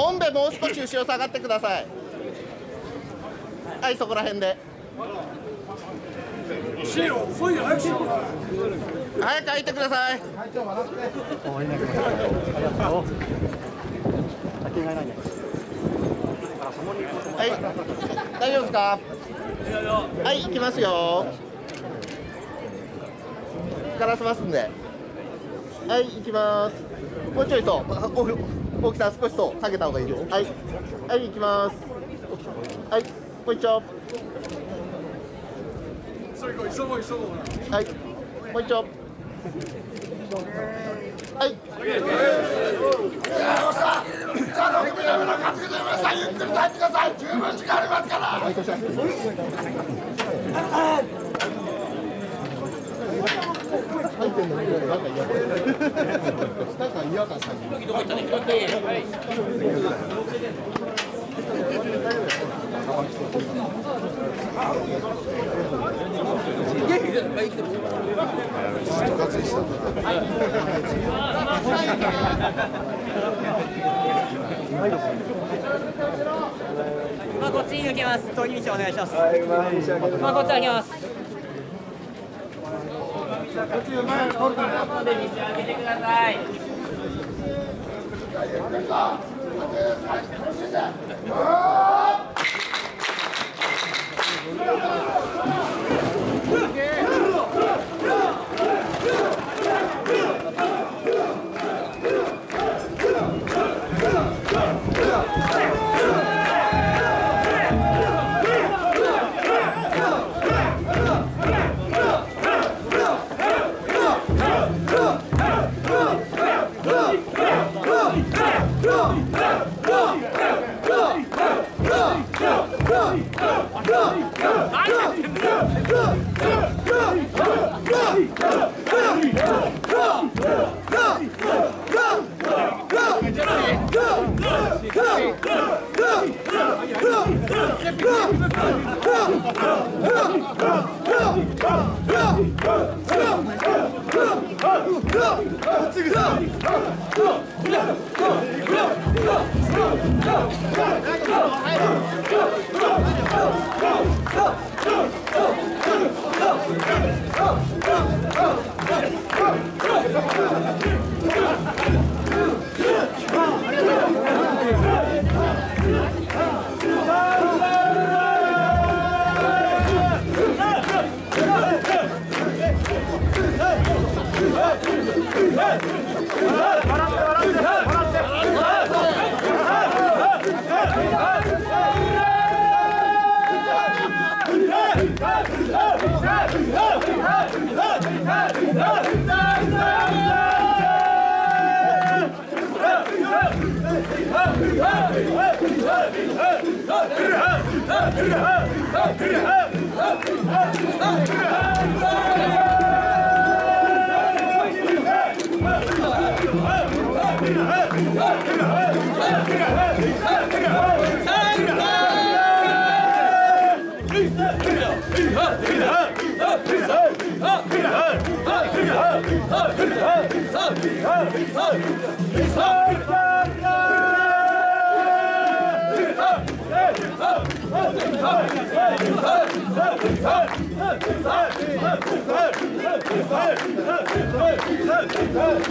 本部もう少し後ろ下がってください。はいそこら辺で。早く入ってください。はい。大丈夫ですか？はい行きますよ。ガラスますんで。はい行きます。もうちょいそう。お大きさ少しそう下げた方がいいです。はい。はい行きます。はい。もう一丁。はい。もう一丁。はい。入ってんのになんか嫌だなんか嫌かさまあこっちに抜けます。通り道お願いします。まあこっち開けます。Oh! Go! Oh! Hey!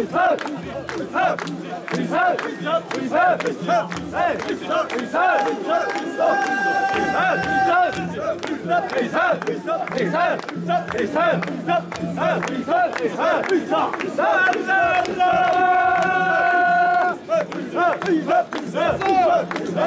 Puissant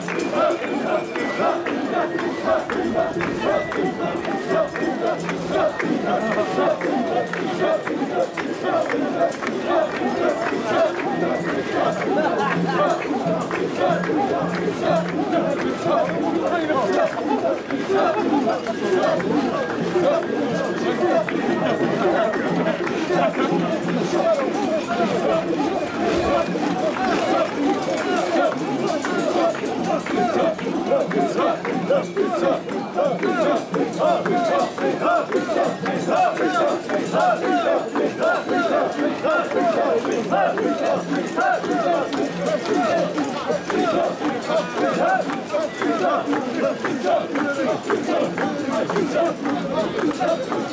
Let's go. Let's go.